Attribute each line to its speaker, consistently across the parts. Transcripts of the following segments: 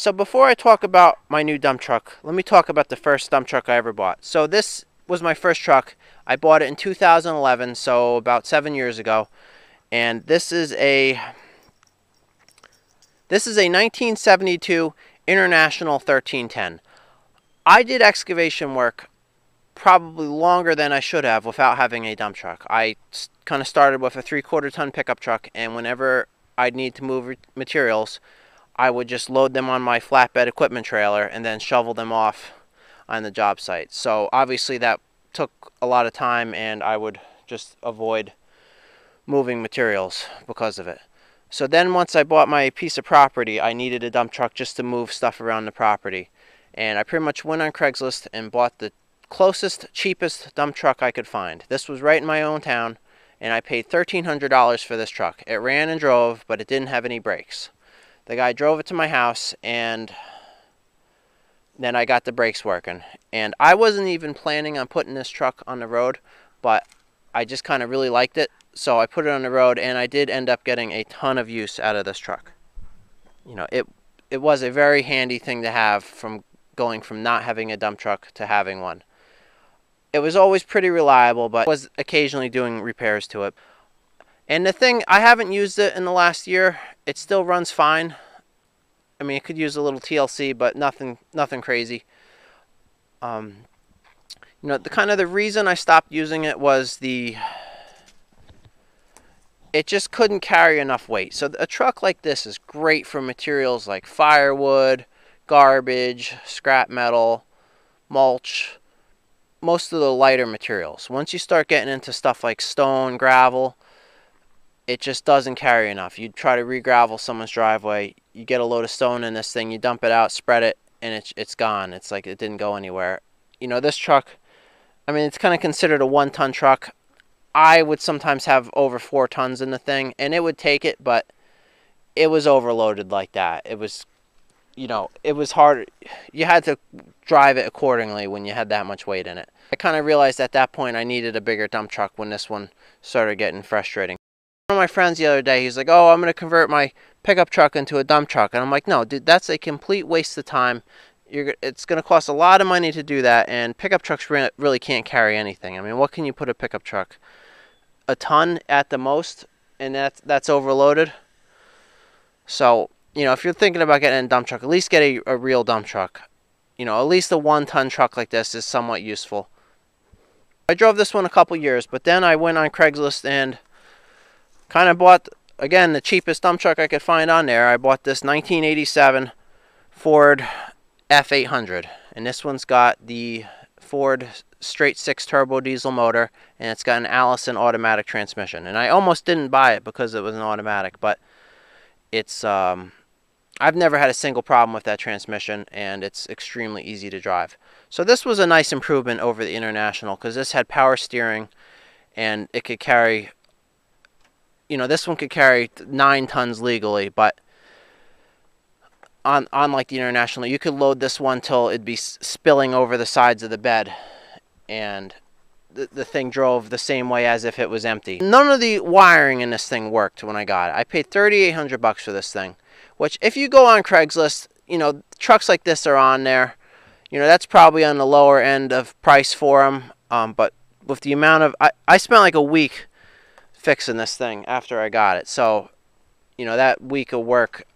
Speaker 1: So before I talk about my new dump truck, let me talk about the first dump truck I ever bought. So this was my first truck. I bought it in 2011, so about seven years ago. And this is a this is a 1972 International 1310. I did excavation work probably longer than I should have without having a dump truck. I kind of started with a three quarter ton pickup truck, and whenever I'd need to move materials, I would just load them on my flatbed equipment trailer and then shovel them off on the job site. So obviously that took a lot of time, and I would just avoid moving materials because of it. So then once I bought my piece of property, I needed a dump truck just to move stuff around the property. And I pretty much went on Craigslist and bought the closest, cheapest dump truck I could find. This was right in my own town, and I paid $1,300 for this truck. It ran and drove, but it didn't have any brakes. The guy drove it to my house, and then I got the brakes working. And I wasn't even planning on putting this truck on the road, but I just kind of really liked it, so I put it on the road, and I did end up getting a ton of use out of this truck. You know, it it was a very handy thing to have from going from not having a dump truck to having one. It was always pretty reliable, but was occasionally doing repairs to it. And the thing, I haven't used it in the last year. It still runs fine. I mean, it could use a little TLC, but nothing, nothing crazy. Um, you know, the kind of the reason I stopped using it was the it just couldn't carry enough weight. So a truck like this is great for materials like firewood, garbage, scrap metal, mulch, most of the lighter materials. Once you start getting into stuff like stone, gravel, it just doesn't carry enough. You try to re-gravel someone's driveway, you get a load of stone in this thing, you dump it out, spread it, and it's it's gone. It's like it didn't go anywhere. You know, this truck, I mean, it's kind of considered a one-ton truck. I would sometimes have over four tons in the thing, and it would take it, but it was overloaded like that. It was you know, it was hard. You had to drive it accordingly when you had that much weight in it. I kind of realized at that point I needed a bigger dump truck when this one started getting frustrating. One of my friends the other day, he's like, "Oh, I'm going to convert my pickup truck into a dump truck," and I'm like, "No, dude, that's a complete waste of time. You're, it's going to cost a lot of money to do that, and pickup trucks really can't carry anything. I mean, what can you put a pickup truck? A ton at the most, and that's that's overloaded. So you know, if you're thinking about getting a dump truck, at least get a, a real dump truck. You know, at least a one-ton truck like this is somewhat useful. I drove this one a couple years, but then I went on Craigslist and kind of bought, again, the cheapest dump truck I could find on there. I bought this 1987 Ford F800, and this one's got the Ford straight six turbo diesel motor, and it's got an Allison automatic transmission. And I almost didn't buy it because it was an automatic, but it's um, I've never had a single problem with that transmission and it's extremely easy to drive. So this was a nice improvement over the International because this had power steering and it could carry, you know, this one could carry 9 tons legally, but on, on like the International, you could load this one till it'd be spilling over the sides of the bed and the, the thing drove the same way as if it was empty. None of the wiring in this thing worked when I got it. I paid 3800 bucks for this thing. Which, if you go on Craigslist, you know, trucks like this are on there. You know, that's probably on the lower end of price for them. Um, but with the amount of, I, I spent like a week fixing this thing after I got it. So, you know, that week of work,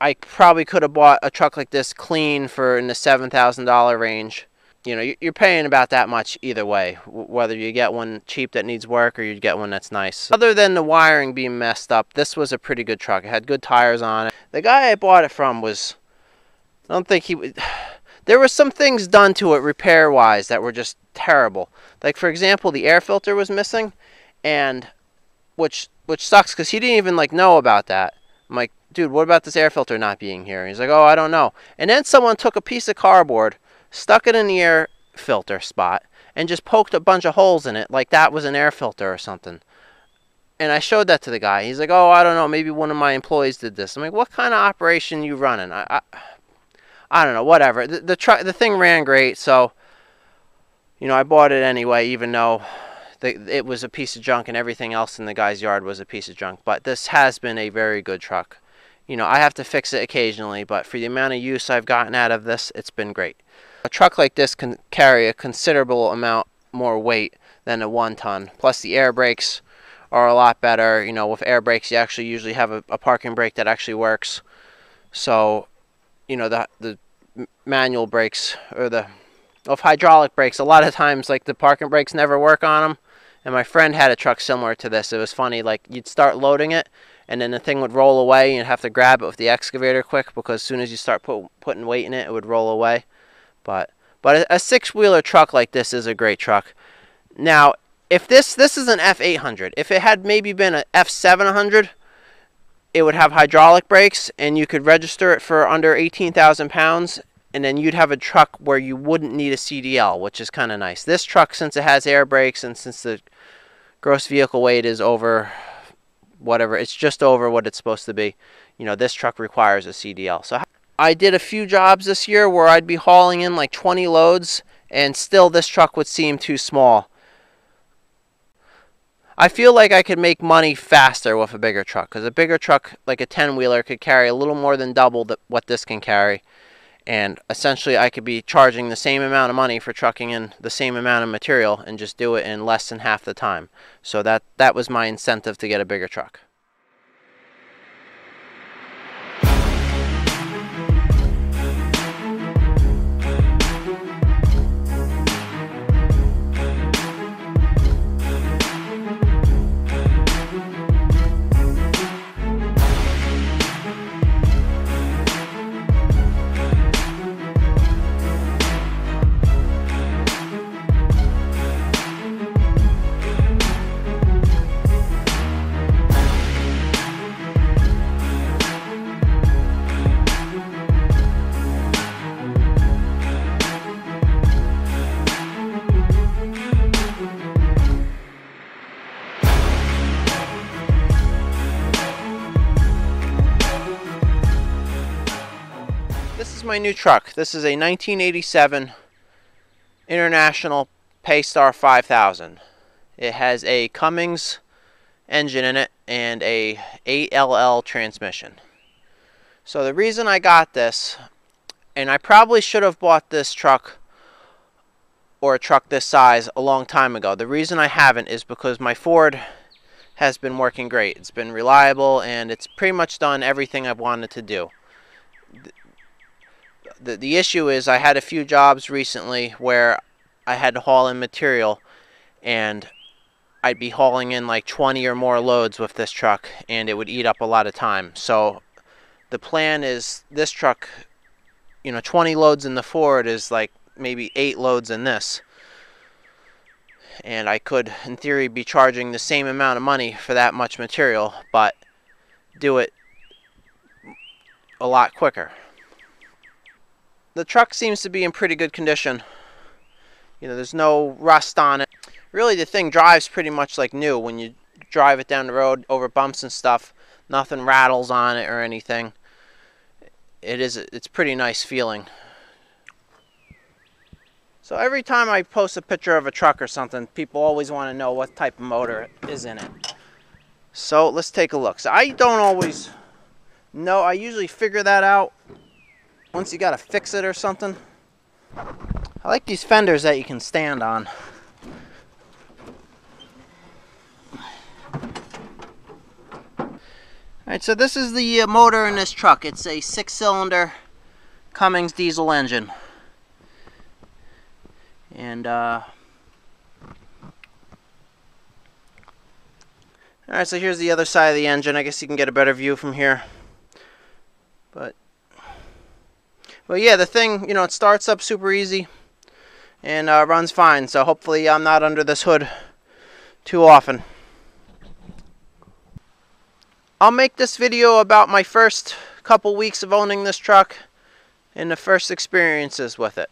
Speaker 1: I, probably could have bought a truck like this clean for in the $7,000 range. You know you're paying about that much either way whether you get one cheap that needs work or you get one that's nice. Other than the wiring being messed up this was a pretty good truck. It had good tires on it. The guy i bought it from was i don't think he would there were some things done to it repair wise that were just terrible. Like for example the air filter was missing and which which sucks because he didn't even like know about that i'm like dude what about this air filter not being here and he's like oh i don't know and then someone took a piece of cardboard stuck it in the air filter spot, and just poked a bunch of holes in it like that was an air filter or something. And I showed that to the guy. He's like, "Oh, I don't know. Maybe one of my employees did this." I'm like, "What kind of operation you running?" I, I, I don't know. Whatever. The the, the thing ran great, so you know I bought it anyway, even though the, it was a piece of junk and everything else in the guy's yard was a piece of junk. But this has been a very good truck. you know, I have to fix it occasionally, but for the amount of use I've gotten out of this, it's been great. A truck like this can carry a considerable amount more weight than a one ton. Plus the air brakes are a lot better. You know, with air brakes, you actually usually have a, a parking brake that actually works. So, you know, the the manual brakes or the of hydraulic brakes, a lot of times like the parking brakes never work on them. And my friend had a truck similar to this. It was funny, like you'd start loading it, and then the thing would roll away, and you'd have to grab it with the excavator quick because as soon as you start put, putting weight in it, it would roll away. But but a, a six wheeler truck like this is a great truck. Now, if this this is an F800, if it had maybe been an F700, it would have hydraulic brakes, and you could register it for under 18,000 pounds, and then you'd have a truck where you wouldn't need a CDL, which is kind of nice. This truck, since it has air brakes and since the gross vehicle weight is over whatever, it's just over what it's supposed to be. You know, this truck requires a CDL. So I did a few jobs this year where I'd be hauling in like 20 loads, and still this truck would seem too small. I feel like I could make money faster with a bigger truck because a bigger truck, like a 10 wheeler, could carry a little more than double what this can carry. And essentially, I could be charging the same amount of money for trucking in the same amount of material and just do it in less than half the time. So that, that was my incentive to get a bigger truck. My new truck. This is a 1987 International Paystar 5000. It has a Cummins engine in it and a 8LL transmission. So the reason I got this, and I probably should have bought this truck or a truck this size a long time ago. The reason I haven't is because my Ford has been working great. It's been reliable and it's pretty much done everything I've wanted to do the, the issue is I had a few jobs recently where I had to haul in material and I'd be hauling in like 20 or more loads with this truck and it would eat up a lot of time. So the plan is this truck, you know, 20 loads in the Ford is like maybe 8 loads in this. And I could, in theory, be charging the same amount of money for that much material, but do it a lot quicker the truck seems to be in pretty good condition. You know, there's no rust on it. Really, the thing drives pretty much like new. When you drive it down the road over bumps and stuff, nothing rattles on it or anything. It is, it's pretty nice feeling. So every time I post a picture of a truck or something, people always want to know what type of motor is in it. So let's take a look. So I don't always know. I usually figure that out once you gotta fix it or something. I like these fenders that you can stand on. Alright, so this is the uh, motor in this truck. It's a six-cylinder Cummins diesel engine. And, uh... Alright, so here's the other side of the engine. I guess you can get a better view from here. But but yeah, the thing, you know, it starts up super easy and uh, runs fine. So hopefully I'm not under this hood too often. I'll make this video about my first couple weeks of owning this truck and the first experiences with it.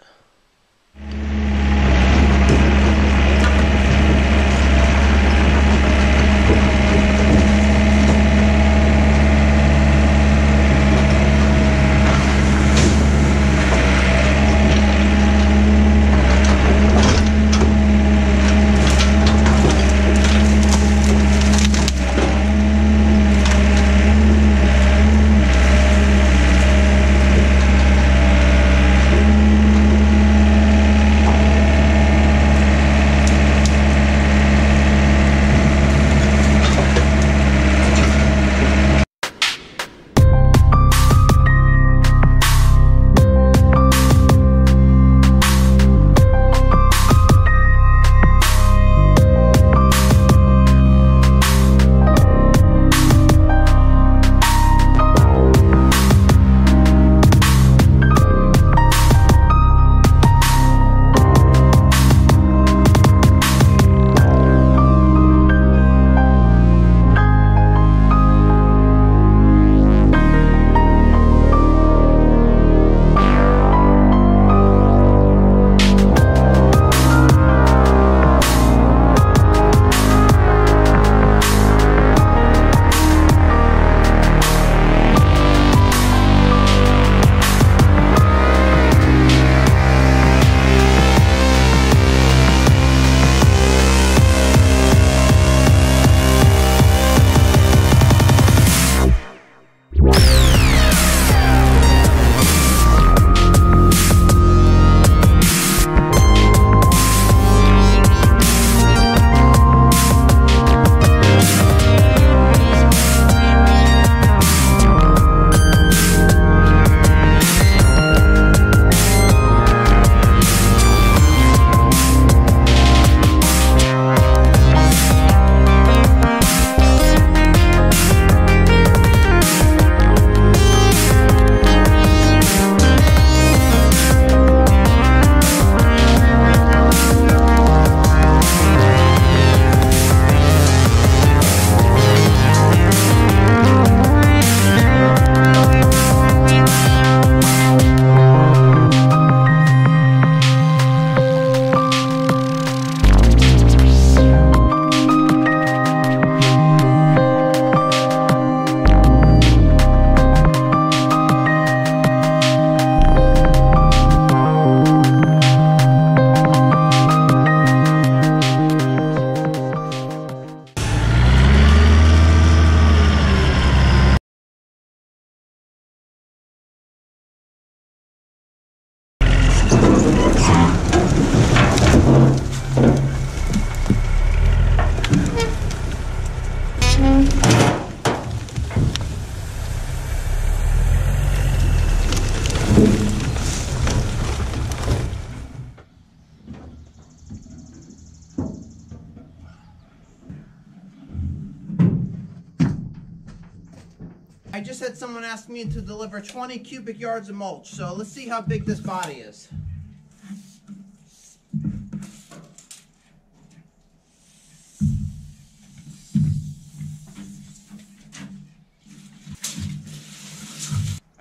Speaker 1: To deliver 20 cubic yards of mulch, so let's see how big this body is.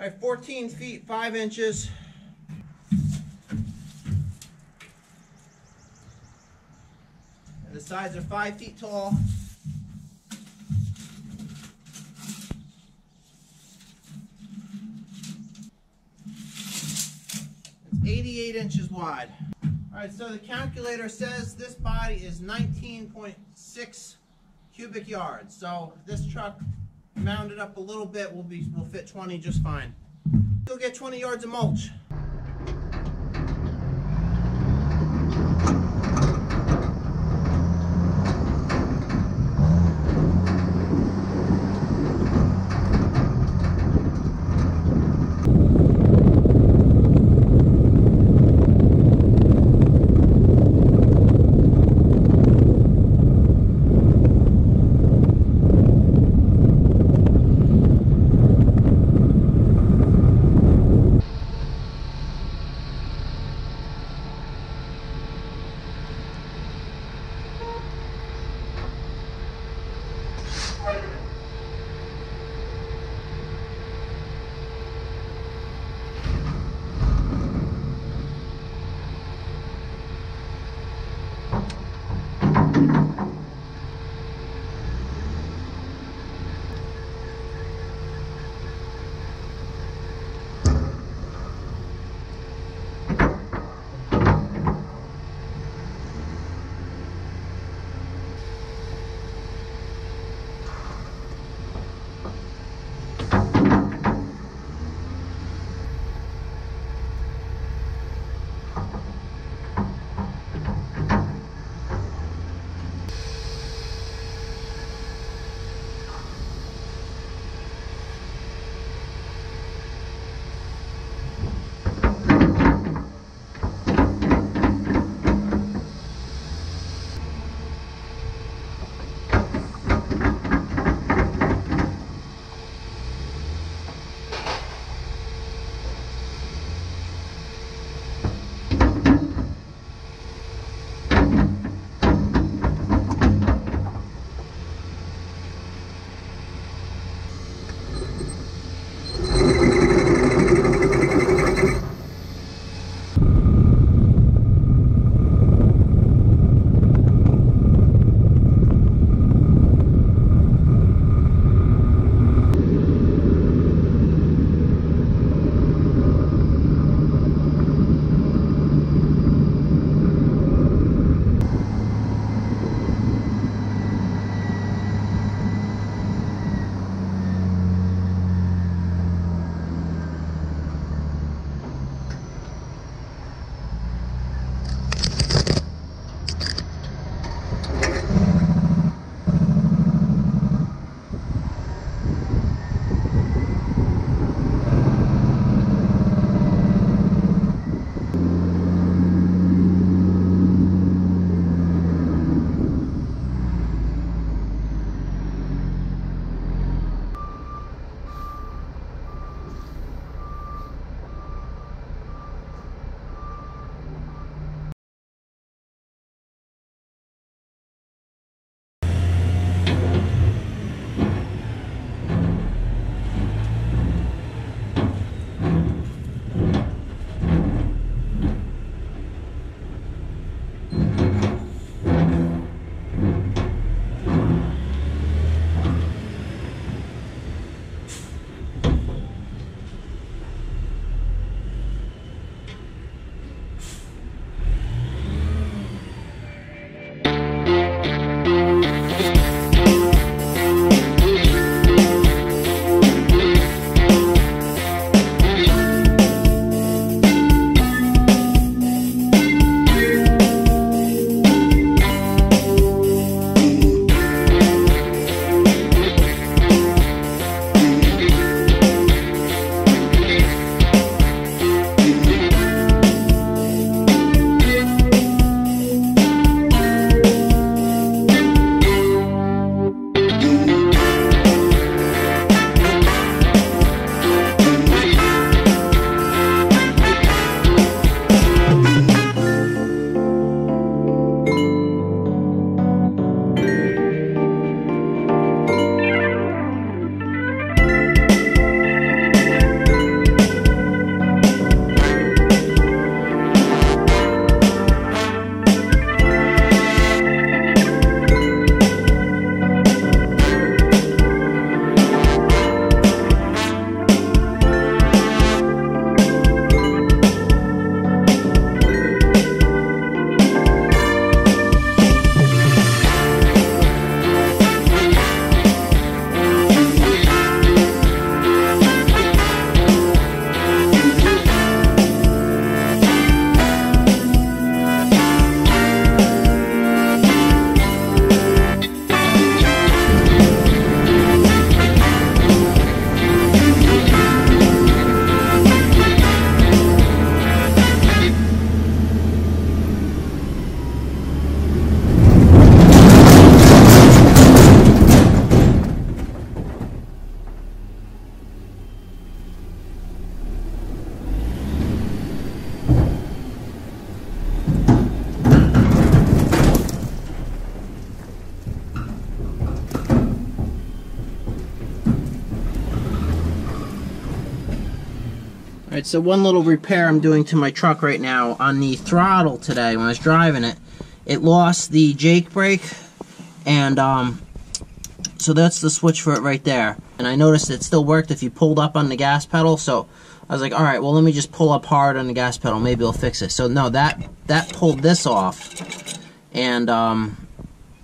Speaker 1: All right, 14 feet, 5 inches. And the sides are 5 feet tall. It's 88 inches wide. All right, so the calculator says this body is 19.6 cubic yards. So this truck mounded up a little bit will be will fit 20 just fine. You'll get 20 yards of mulch. Alright, so one little repair I'm doing to my truck right now on the throttle today when I was driving it, it lost the Jake brake and um, so that's the switch for it right there. And I noticed it still worked if you pulled up on the gas pedal, so I was like, alright, well let me just pull up hard on the gas pedal, maybe it'll fix it. So no, that that pulled this off. And um,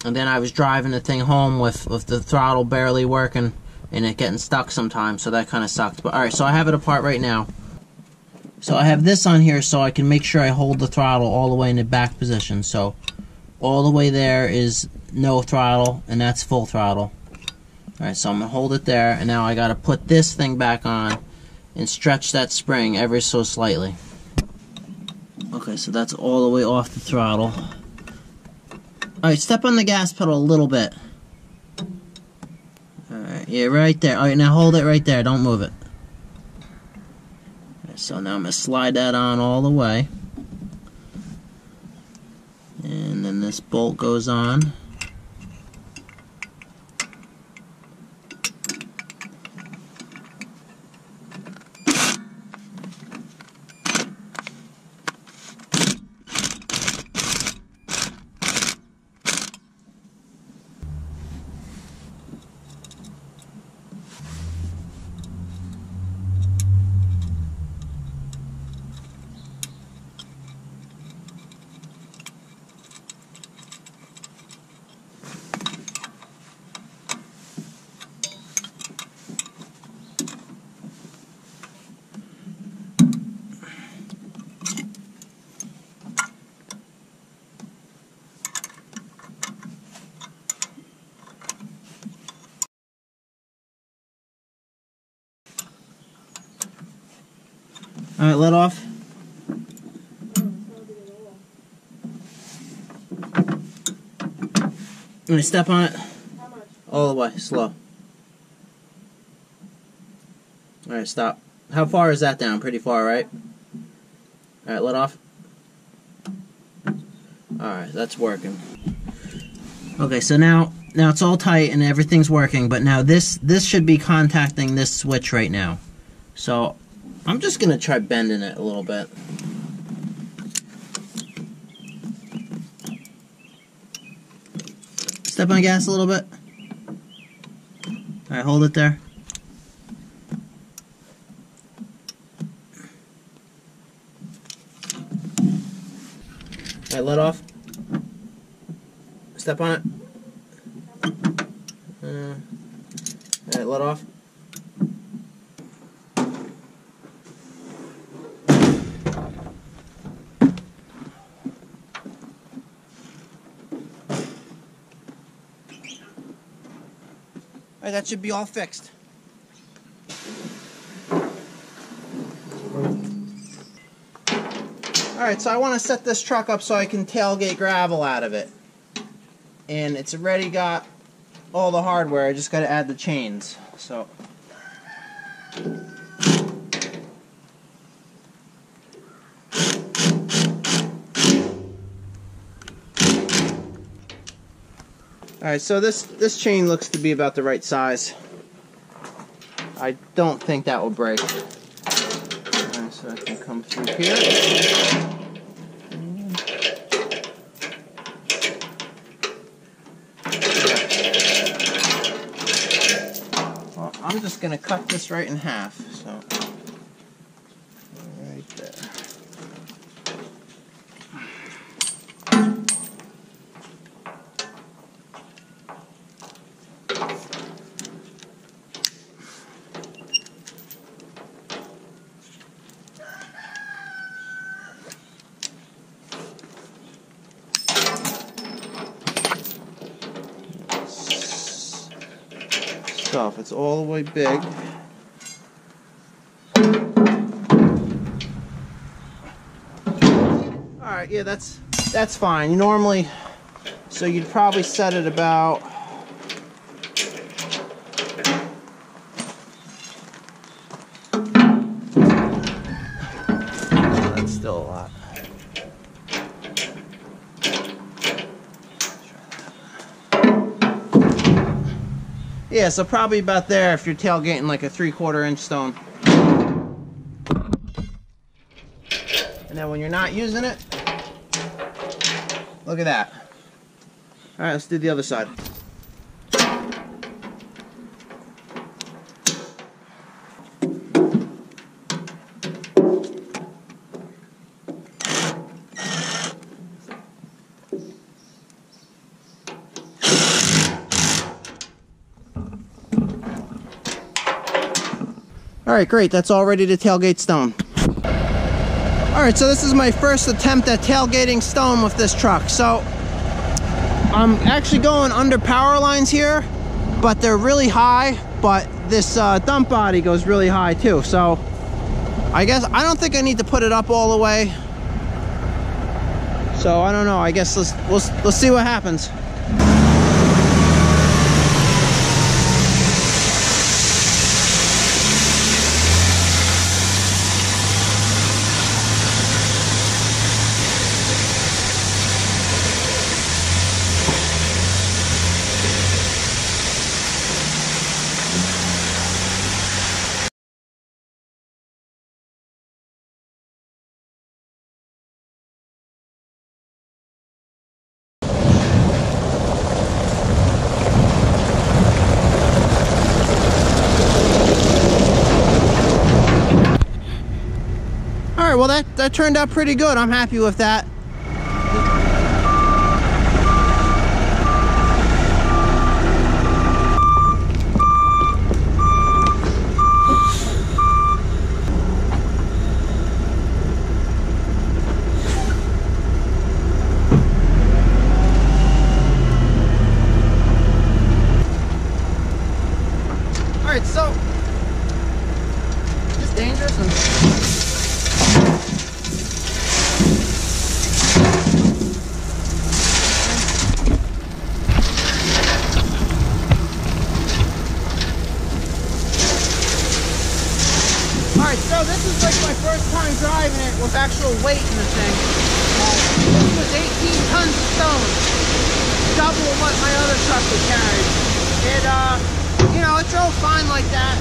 Speaker 1: and then I was driving the thing home with, with the throttle barely working and it getting stuck sometimes, so that kind of sucked. But alright, so I have it apart right now. So I have this on here so I can make sure I hold the throttle all the way in the back position. So all the way there is no throttle and that's full throttle. Alright, so I'm going to hold it there and now I got to put this thing back on and stretch that spring ever so slightly. Okay, so that's all the way off the throttle. Alright, step on the gas pedal a little bit. Alright, yeah, right there. Alright, now hold it right there. Don't move it. So now I'm going to slide that on all the way. And then this bolt goes on. Alright, let off. I'm gonna step on it. All the way, slow. Alright, stop. How far is that down? Pretty far, right? Alright, let off. Alright, that's working. Okay, so now now it's all tight and everything's working, but now this this should be contacting this switch right now. So I'm just going to try bending it a little bit. Step on the gas a little bit. Alright, hold it there. Alright, let off. Step on it. Uh, Alright, let off. Right, that should be all fixed. Alright, so I want to set this truck up so I can tailgate gravel out of it. And it's already got all the hardware, I just got to add the chains. So Alright, so this, this chain looks to be about the right size. I don't think that will break. Alright, so I can come through here. Well, I'm just going to cut this right in half. So. stuff. It's all the way big. Alright, yeah, that's that's fine. Normally so you'd probably set it about Yeah, so probably about there if you're tailgating like a three quarter inch stone. And then when you're not using it, look at that. All right, let's do the other side. All right, great. That's all ready to tailgate stone. All right, so this is my first attempt at tailgating stone with this truck. So I'm actually going under power lines here, but they're really high, but this uh, dump body goes really high too. So I guess, I don't think I need to put it up all the way. So I don't know, I guess let's, let's, let's see what happens. All right, well that, that turned out pretty good. I'm happy with that. All right, so it's dangerous and Alright, so this is like my first time driving it with actual weight in the thing. This was 18 tons of stone. Double what my other truck would carry. It, uh, you know, it drove fine like that.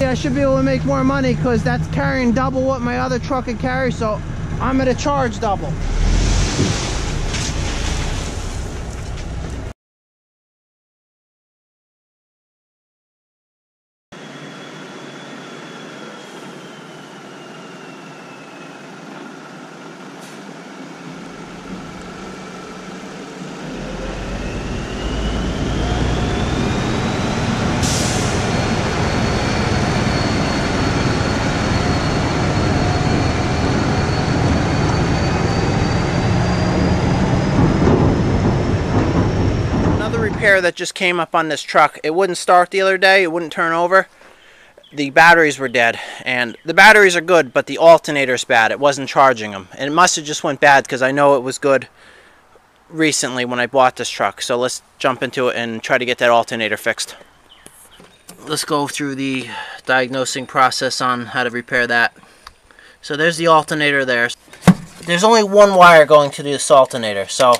Speaker 1: Yeah, I should be able to make more money because that's carrying double what my other truck could carry, so I'm gonna charge double. Another repair that just came up on this truck. It wouldn't start the other day. It wouldn't turn over. The batteries were dead. And the batteries are good, but the alternator's bad. It wasn't charging them. And it must have just went bad because I know it was good recently when I bought this truck. So let's jump into it and try to get that alternator fixed. Let's go through the diagnosing process on how to repair that. So there's the alternator there. There's only one wire going to this alternator. So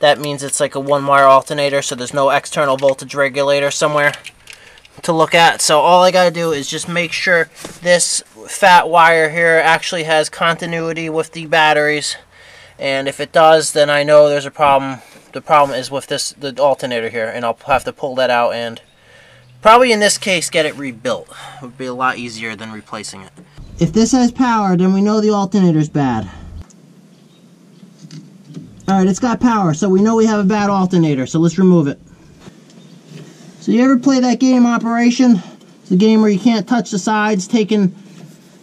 Speaker 1: that means it's like a one wire alternator so there's no external voltage regulator somewhere to look at. So all I gotta do is just make sure this fat wire here actually has continuity with the batteries. And if it does then I know there's a problem. The problem is with this the alternator here and I'll have to pull that out and probably in this case get it rebuilt. It would be a lot easier than replacing it. If this has power then we know the alternator's bad Alright, it's got power, so we know we have a bad alternator, so let's remove it. So you ever play that game Operation? It's a game where you can't touch the sides, taking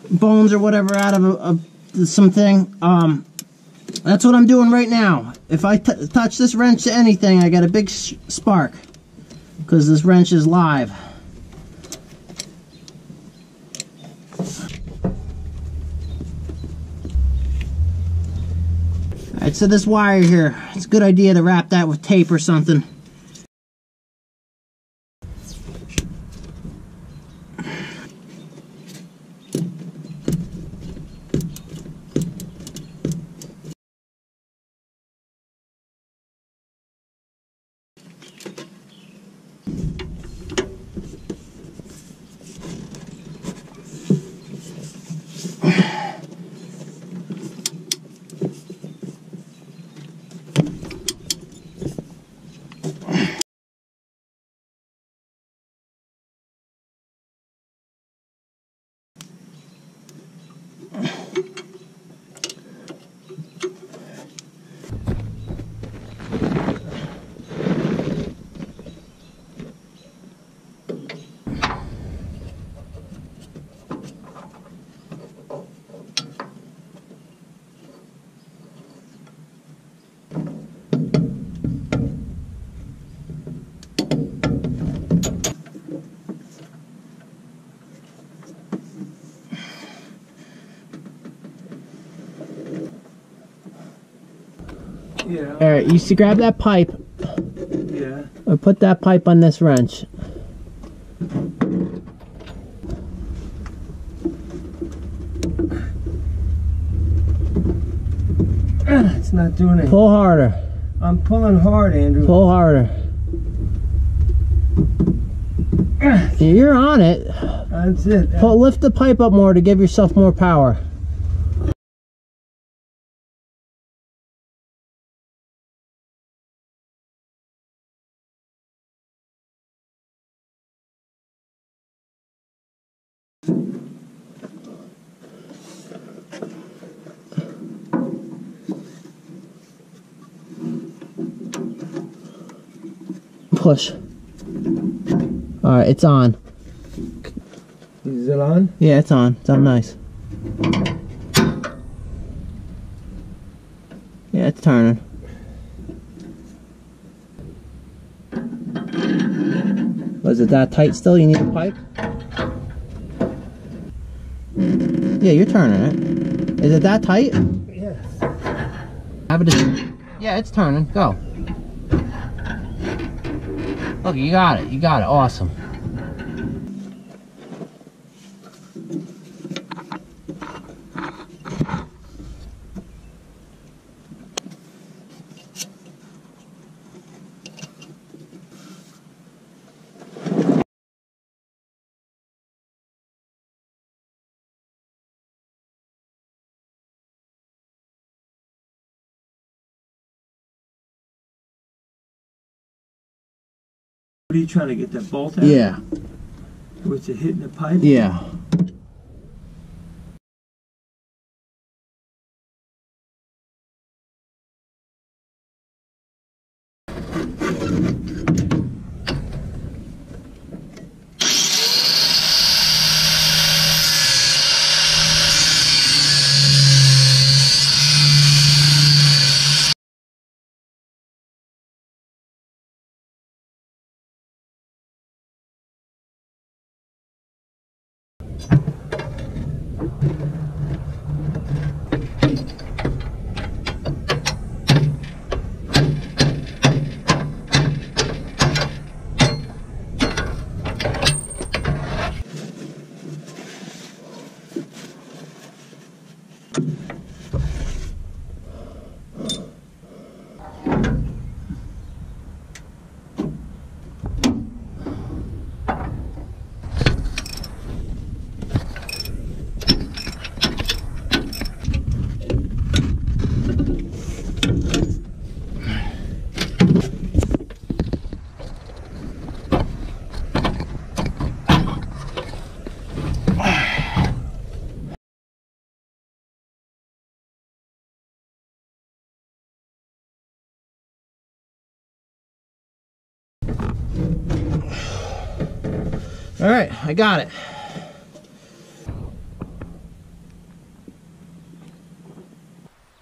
Speaker 1: bones or whatever out of a, a something. Um, that's what I'm doing right now. If I touch this wrench to anything, I get a big spark. Because this wrench is live. Alright, so this wire here, it's a good idea to wrap that with tape or something.
Speaker 2: Yeah.
Speaker 3: All right, you should grab that pipe
Speaker 2: Yeah.
Speaker 3: or put that pipe on this wrench.
Speaker 2: It's not doing it.
Speaker 3: Pull harder.
Speaker 2: I'm pulling hard, Andrew.
Speaker 3: Pull harder. You're on it.
Speaker 2: That's it.
Speaker 3: Pull, lift the pipe up more to give yourself more power. Push. Alright, it's on.
Speaker 2: Is it on?
Speaker 3: Yeah, it's on. It's on nice. Yeah, it's turning. Was it that tight still? You need a pipe? Yeah, you're turning it. Is it that tight?
Speaker 2: Yes.
Speaker 3: Have it. Yeah, it's turning. Go. Look, you got it. You got it. Awesome.
Speaker 2: What are you trying to get that bolt out?
Speaker 3: Yeah.
Speaker 2: Was it hitting the pipe?
Speaker 3: Yeah. All right, I got it.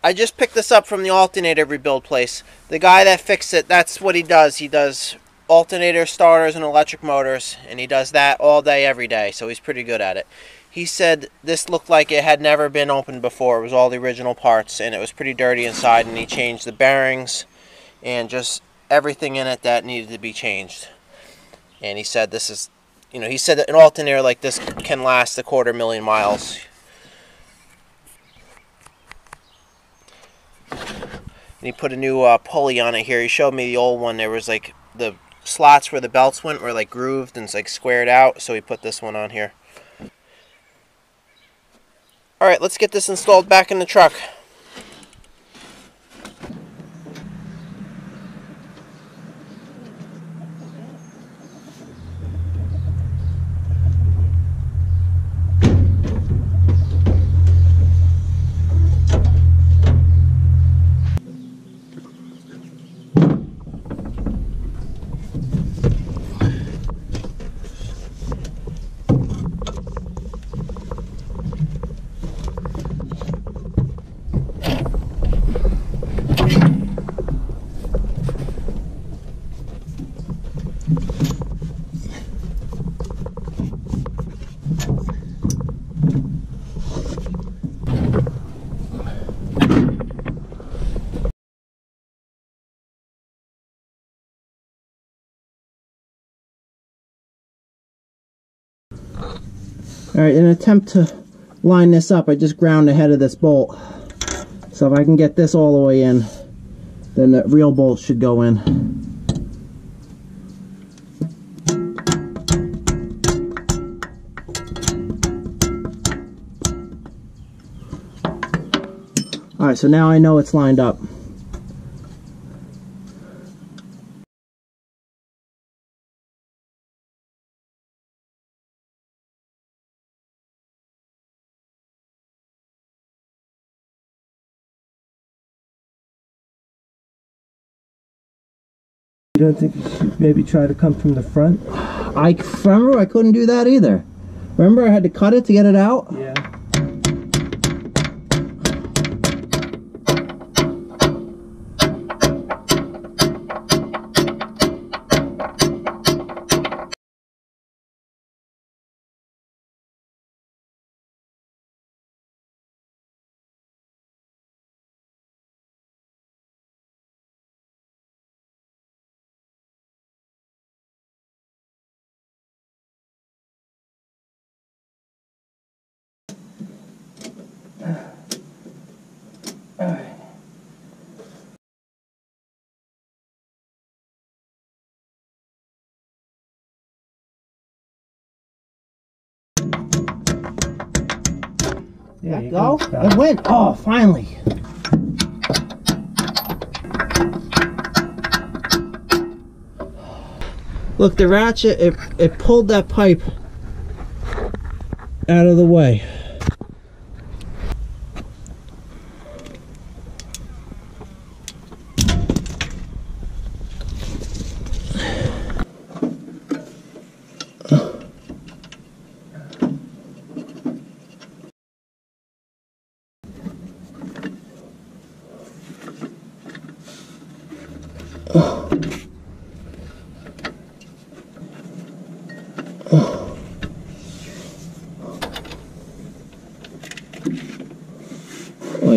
Speaker 1: I just picked this up from the alternator rebuild place. The guy that fixed it, that's what he does. He does alternator starters and electric motors, and he does that all day, every day, so he's pretty good at it. He said this looked like it had never been opened before. It was all the original parts, and it was pretty dirty inside, and he changed the bearings and just everything in it that needed to be changed. And he said this is, you know, he said that an alternator like this can last a quarter million miles. And he put a new uh, pulley on it here. He showed me the old one. There was like the slots where the belts went were like grooved and like squared out. So he put this one on here. All right, let's get this installed back in the truck. Alright, in an attempt to line this up, I just ground the head of this bolt. So if I can get this all the way in, then the real bolt should go in. Alright, so now I know it's lined up.
Speaker 2: Don't think you should maybe try to come from the front?
Speaker 1: I remember I couldn't do that either. Remember I had to cut it to get it out?
Speaker 2: Yeah.
Speaker 1: Let go. It went. Oh, finally. Look, the ratchet, it, it pulled that pipe out of the way. Wait,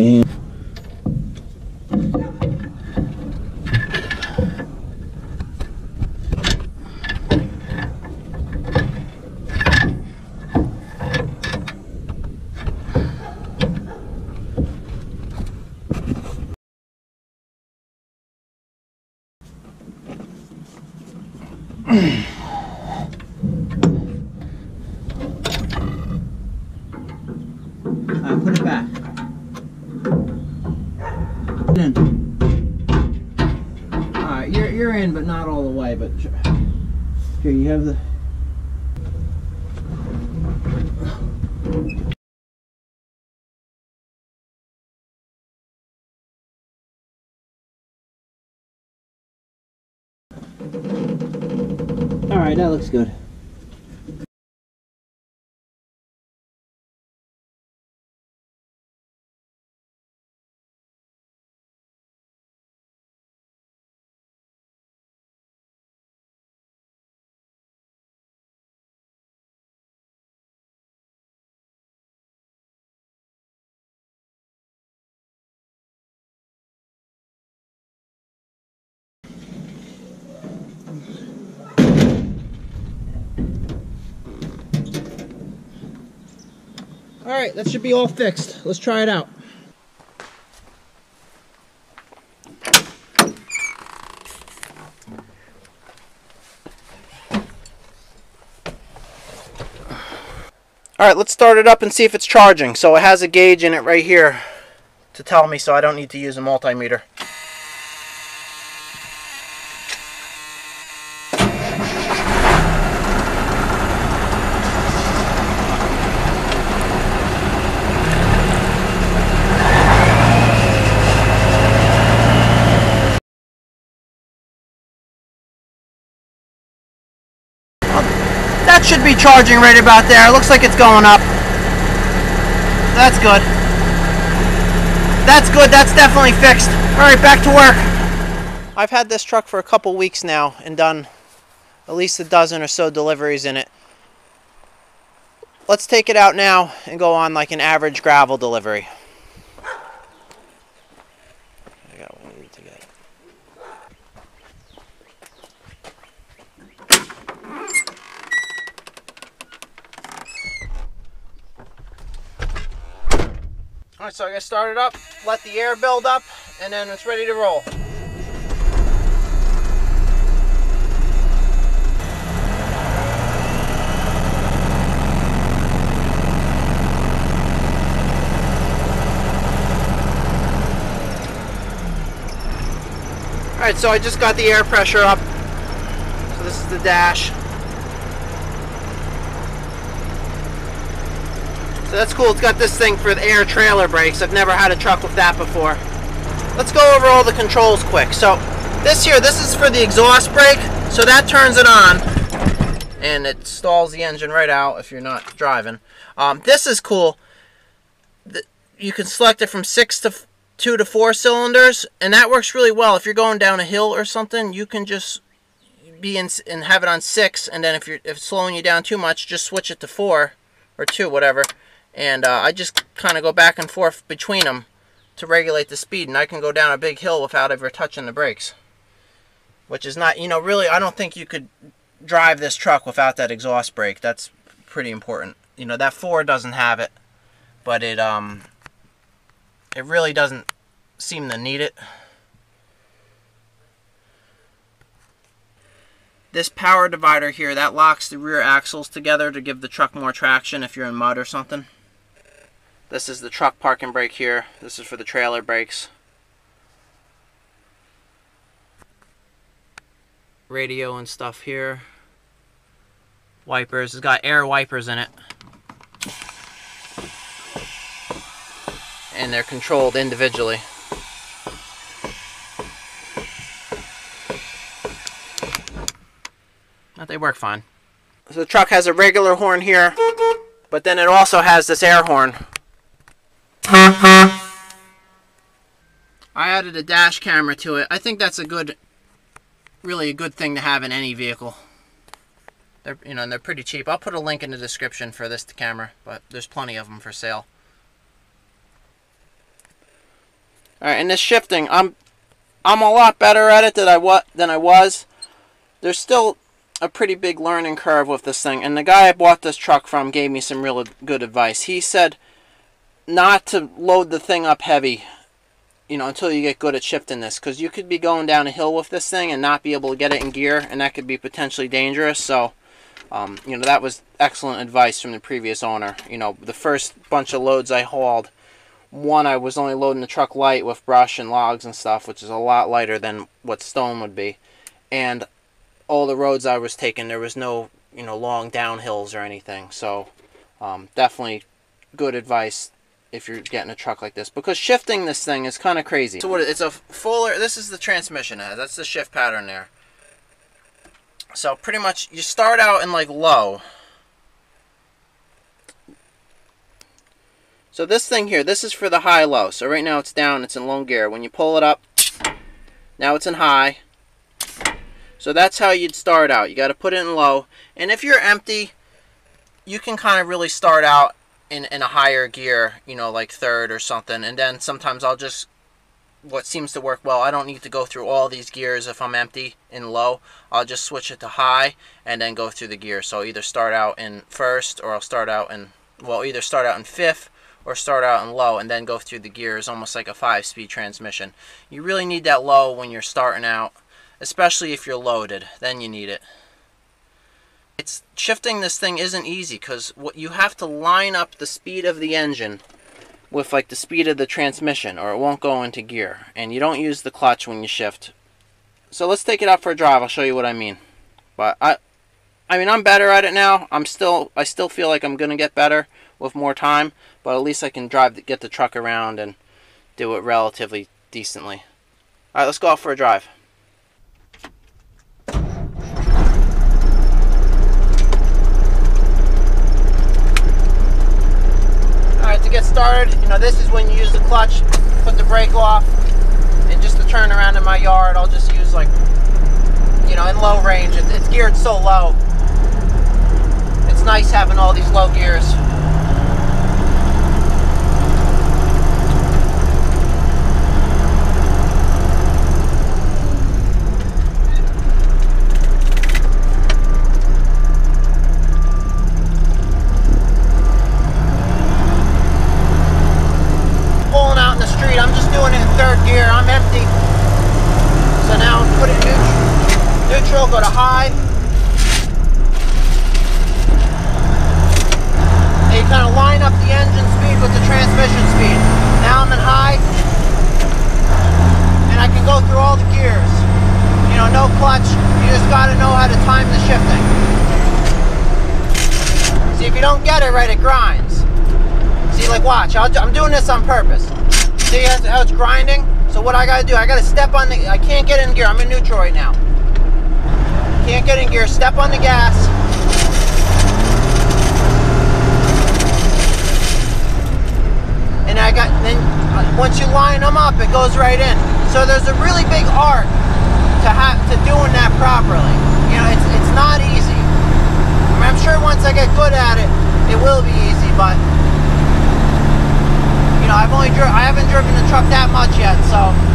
Speaker 1: hang on. Uh, put it back. In. Alright, you're, you're in, but not all the way, but here, you have the... Alright, that looks good. Alright, that should be all fixed. Let's try it out.
Speaker 4: Alright, let's start it up and see if it's charging. So it has a gauge in it right here to tell me so I don't need to use a multimeter. That should be charging right about there. Looks like it's going up. That's good. That's good. That's definitely fixed. All right, back to work. I've had this truck for a couple weeks now and done at least a dozen or so deliveries in it. Let's take it out now and go on like an average gravel delivery. I got what I need to get.
Speaker 1: Alright, so I got started up, let the air build up, and then it's ready to roll. Alright, so I just got the air pressure up. So this is the dash. So that's cool. It's got this thing for the air trailer brakes. I've never had a truck with that before. Let's go over all the controls quick. So this here, this is for the exhaust brake. So that turns it on and it stalls the engine right out if you're not driving. Um, this is cool. You can select it from six to two to four cylinders, and that works really well. If you're going down a hill or something, you can just be in and have it on six, and then if you're if it's slowing you down too much, just switch it to four or two, whatever. And uh, I just kind of go back and forth between them to regulate the speed, and I can go down a big hill without ever touching the brakes. Which is not, you know, really, I don't think you could drive this truck without that exhaust brake. That's pretty important. You know, that four doesn't have it, but it um it really doesn't seem to need it. This power divider here, that locks the rear axles together to give the truck more traction if you're in mud or something. This is the truck parking brake here. This is for the trailer brakes. Radio and stuff here. Wipers. It's got air wipers in it. and they're controlled individually. But they work fine. So the truck has a regular horn here, but then it also has this air horn. I added a dash camera to it. I think that's a good, really a good thing to have in any vehicle. They're, you know, and they're pretty cheap. I'll put a link in the description for this camera, but there's plenty of them for sale. All right, and this shifting, I'm I'm a lot better at it than I what than I was. There's still a pretty big learning curve with this thing, and the guy I bought this truck from gave me some really good advice. He said not to load the thing up heavy, you know, until you get good at shifting this, because you could be going down a hill with this thing and not be able to get it in gear, and that could be potentially dangerous. So, um, you know, that was excellent advice from the previous owner. You know, the first bunch of loads I hauled one, I was only loading the truck light with brush and logs and stuff, which is a lot lighter than what stone would be. And all the roads I was taking, there was no, you know, long downhills or anything. So, um, definitely good advice if you're getting a truck like this because shifting this thing is kind of crazy. So what? It's a Fuller. This is the transmission. Uh, that's the shift pattern there. So pretty much you start out in like low So this thing here, this is for the high-low. So right now it's down, it's in low gear. When you pull it up, now it's in high. So that's how you'd start out. You got to put it in low. And if you're empty, you can kind of really start out in, in a higher gear, you know, like third or something. And then sometimes I'll just, what seems to work well, I don't need to go through all these gears if I'm empty in low. I'll just switch it to high and then go through the gear. So either start out in first or I'll start out in, well, either start out in fifth or start out in low and then go through the gears almost like a five speed transmission. You really need that low when you're starting out, especially if you're loaded, then you need it. It's shifting this thing isn't easy because what you have to line up the speed of the engine with like the speed of the transmission or it won't go into gear and you don't use the clutch when you shift. So let's take it out for a drive. I'll show you what I mean. But I I mean I'm better at it now. I'm still I still feel like I'm to get better with more time, but at least I can drive get the truck around and do it relatively decently. All right, let's go out for a drive. To get started, you know, this is when you use the clutch, put the brake off, and just to turn around in my yard, I'll just use like, you know, in low range, it's geared so low. It's nice having all these low gears. Neutral, go to high. And you kind of line up the engine speed with the transmission speed. Now I'm in high, and I can go through all the gears. You know, no clutch. You just got to know how to time the shifting. See, if you don't get it right, it grinds. See, like, watch. i am doing this on purpose. See how it's grinding? So what I got to do, I got to step on the, I can't get in gear. I'm in neutral right now. Can't get in gear. Step on the gas. And I got, then uh, once you line them up, it goes right in. So there's a really big art to have to doing that properly. You know, it's it's not easy. I mean, I'm sure once I get good at it, it will be easy. But you know, I've only I haven't driven the truck that much yet, so.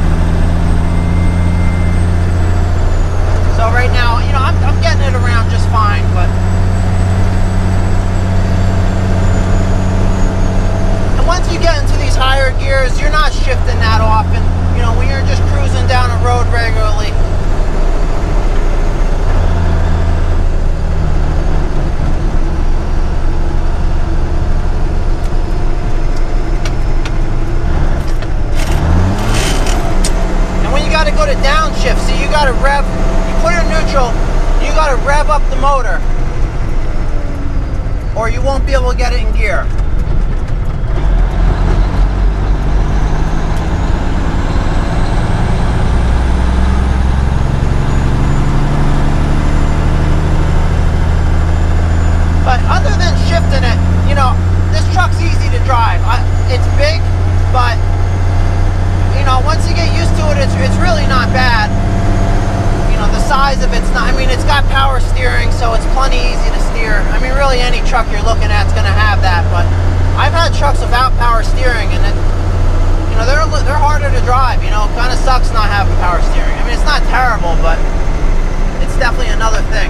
Speaker 1: So right now, you know, I'm, I'm getting it around just fine, but. And once you get into these higher gears, you're not shifting that often. You know, when you're just cruising down a road regularly, And when you got to go to downshift. See, you got to rev, put it in neutral, you got to rev up the motor or you won't be able to get it in gear. But other than shifting it, you know, this truck's easy to drive. I, it's big, but you know, once you get used to it, it's, it's really not bad. You know, the size of it's not, I mean, it's got power steering, so it's plenty easy to steer. I mean, really any truck you're looking at is going to have that, but I've had trucks without power steering, and it, you know, they're, they're harder to drive, you know, kind of sucks not having power steering. I mean, it's not terrible, but it's definitely another thing.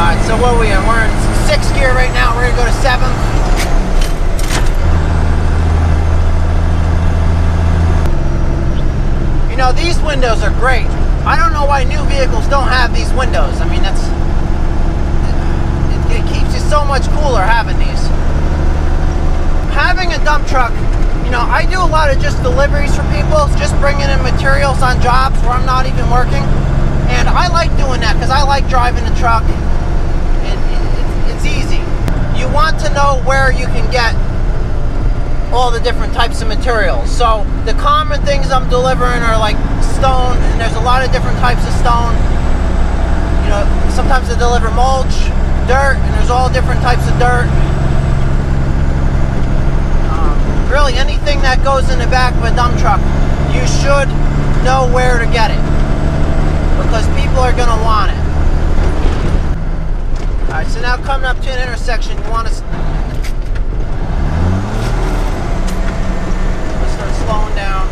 Speaker 1: All right, so what are we in? We're in sixth gear right now. We're going to go to seventh. You know, these windows are great. I don't know why new vehicles don't have these windows. I mean, that's it, it keeps you so much cooler having these. Having a dump truck, know, I do a lot of just deliveries for people, just bringing in materials on jobs where I'm not even working. And I like doing that because I like driving the truck. It, it, it's easy. You want to know where you can get all the different types of materials. So the common things I'm delivering are like stone, and there's a lot of different types of stone. You know, sometimes I deliver mulch, dirt, and there's all different types of dirt. Um, really, anything that goes in the back of a dump truck, you should know where to get it because people are going to want it. All right, so now coming up to an intersection, you want to Start slowing down.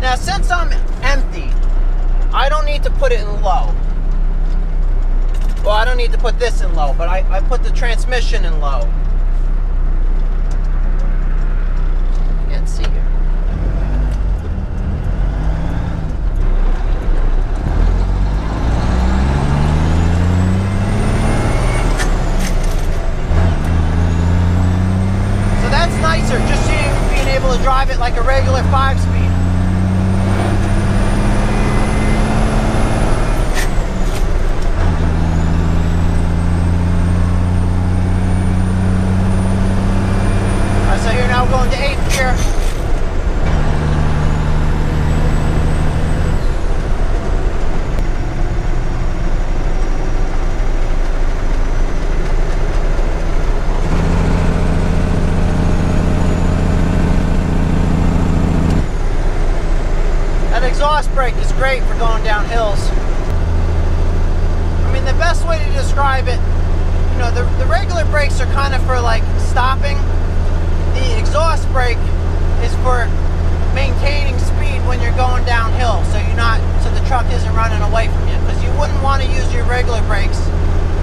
Speaker 1: Now, since I'm empty, I don't need to put it in low. Well, I don't need to put this in low, but I, I put the transmission in low. You can't see here. So that's nicer, just seeing being able to drive it like a regular five speed. Alright, so here now we're going to eighth gear. That exhaust brake is great for going down hills. I mean, the best way to describe it, you know, the, the regular brakes are kind of for like stopping. The exhaust brake is for maintaining speed when you're going downhill, so you're not, so the truck isn't running away from you. Because you wouldn't want to use your regular brakes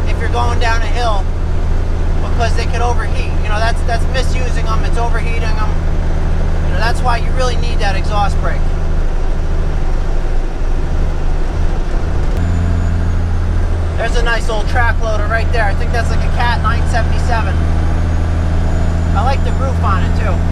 Speaker 1: if you're going down a hill because they could overheat. You know, that's that's misusing them. It's overheating them. You know, that's why you really need that exhaust brake. There's a nice old track loader right there. I think that's like a Cat 977. I like the roof on it too.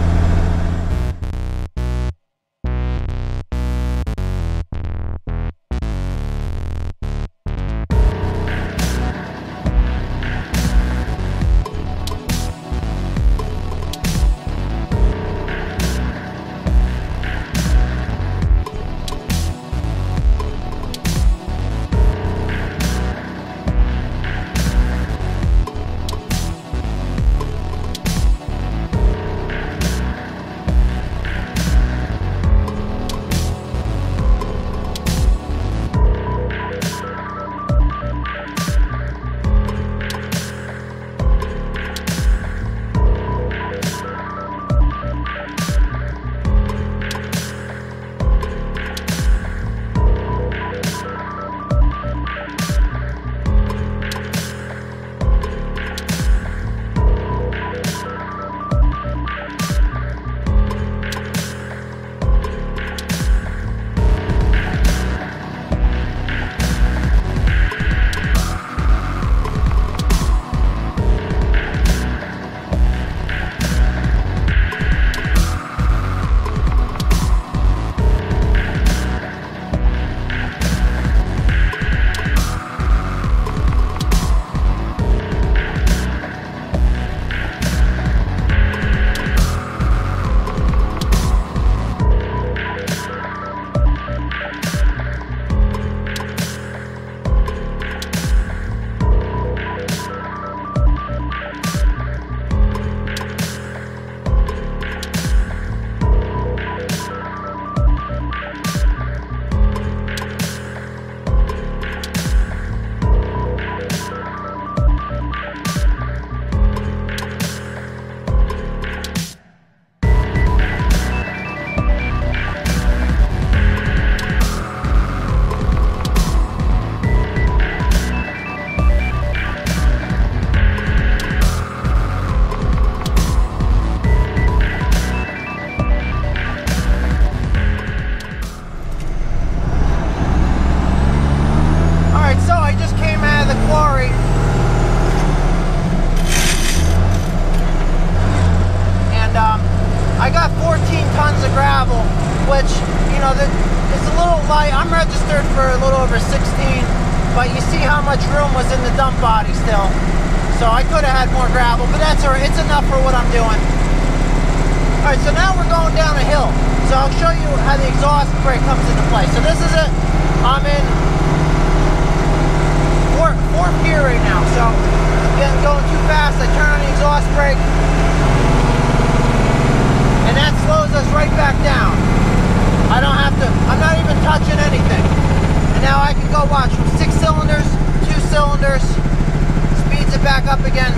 Speaker 1: back up again.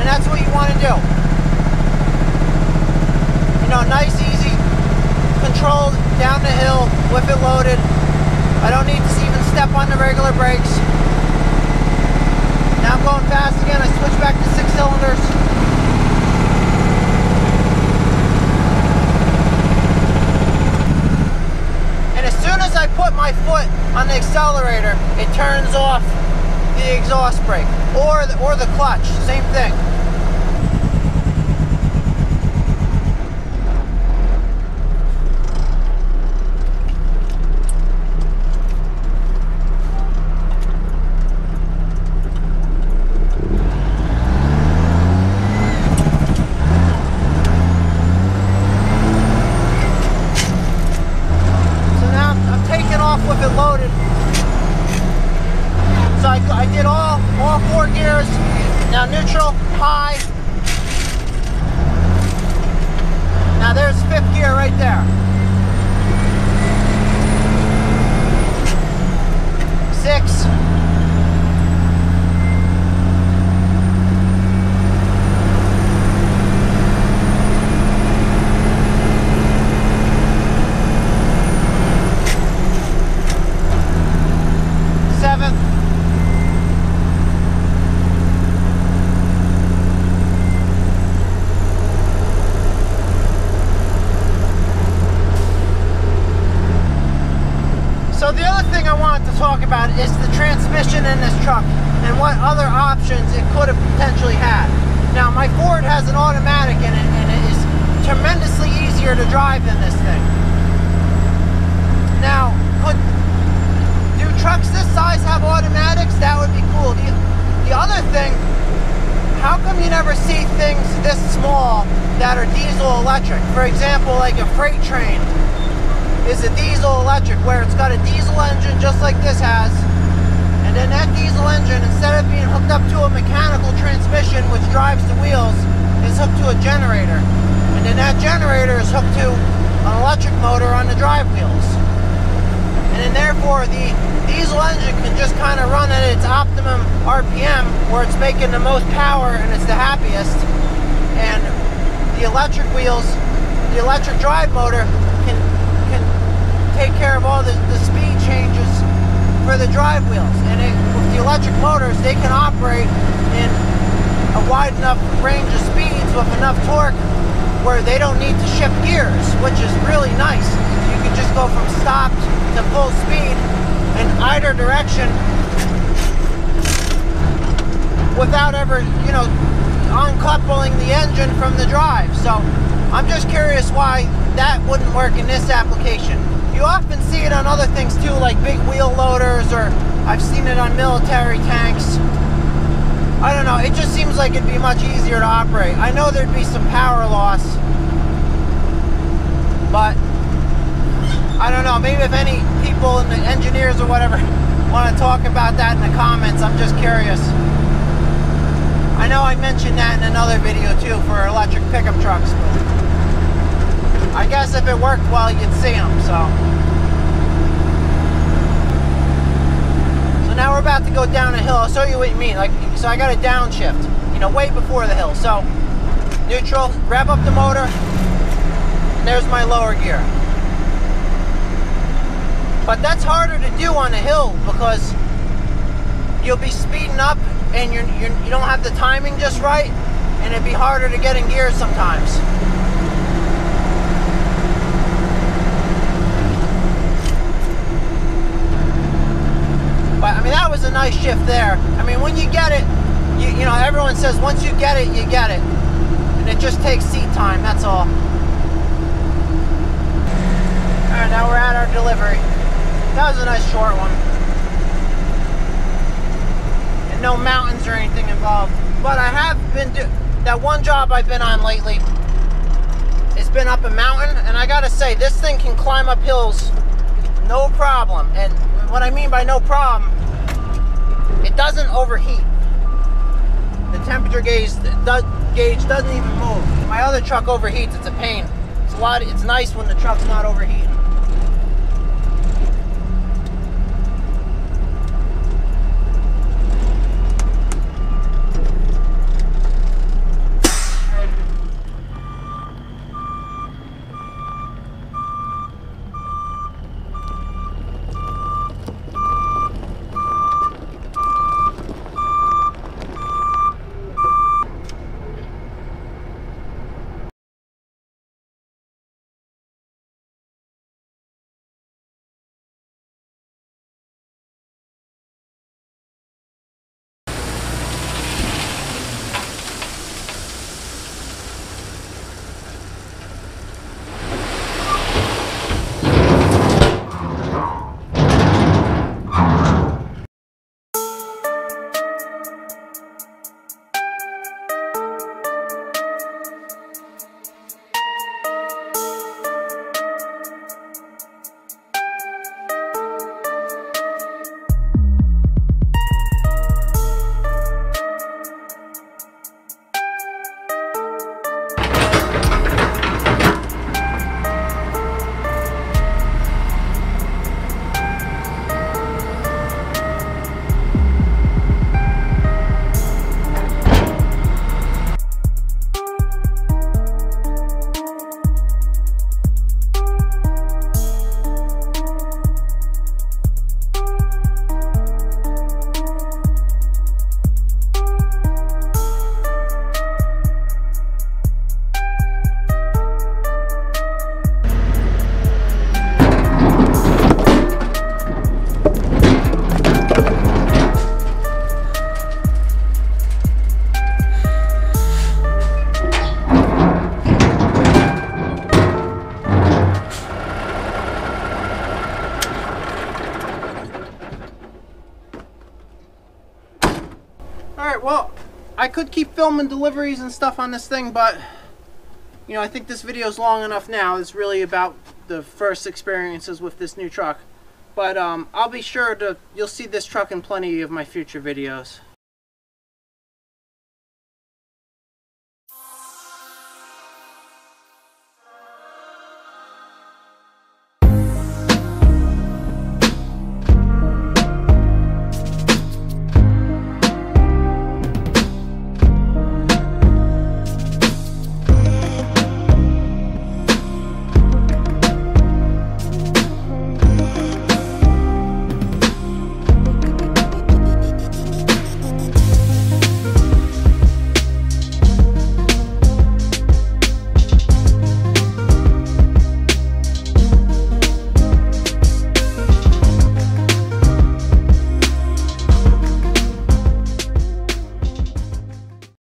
Speaker 1: And that's what you want to do. You know, nice, easy, controlled, down the hill, Whip it loaded. I don't need to even step on the regular brakes. Now I'm going fast again. I switch back to six cylinders. And as soon as I put my foot on the accelerator, it turns off the exhaust brake or the, or the clutch, same thing. That are diesel electric? For example, like a freight train is a diesel electric where it's got a diesel engine just like this has and then that diesel engine instead of being hooked up to a mechanical transmission which drives the wheels is hooked to a generator. And then that generator is hooked to an electric motor on the drive wheels. And then therefore the diesel engine can just kind of run at its optimum RPM where it's making the most power and it's the happiest and the electric wheels the electric drive motor can take care of all the, the speed changes for the drive wheels. And it, with the electric motors, they can operate in a wide enough range of speeds with enough torque where they don't need to shift gears, which is really nice. You can just go from stopped to full speed in either direction without ever, you know, uncoupling the engine from the drive. So I'm just curious why that wouldn't work in this application. You often see it on other things too, like big wheel loaders, or I've seen it on military tanks. I don't know, it just seems like it'd be much easier to operate. I know there'd be some power loss, but I don't know, maybe if any people and the engineers or whatever want to talk about that in the comments, I'm just curious. I know I mentioned that in another video too for electric pickup trucks, I guess if it worked well, you'd see them, so. So now we're about to go down a hill. I'll show you what you mean. Like, so I got a downshift, you know, way before the hill. So, neutral, rev up the motor, there's my lower gear. But that's harder to do on a hill because you'll be speeding up and you're, you're, you don't have the timing just right, and it'd be harder to get in gear sometimes. But I mean, that was a nice shift there. I mean, when you get it, you, you know, everyone says once you get it, you get it. And it just takes seat time, that's all. All right, now we're at our delivery. That was a nice short one. No mountains or anything involved. But I have been, do that one job I've been on lately, it's been up a mountain. And I gotta say, this thing can climb up hills no problem. And what I mean by no problem, it doesn't overheat. The temperature gauge, gauge doesn't even move. My other truck overheats, it's a pain. It's a lot, it's nice when the truck's not overheating. Could keep filming deliveries and stuff on this thing, but you know, I think this video is long enough now. It's really about the first experiences with this new truck. But um, I'll be sure to, you'll see this truck in plenty of my future videos.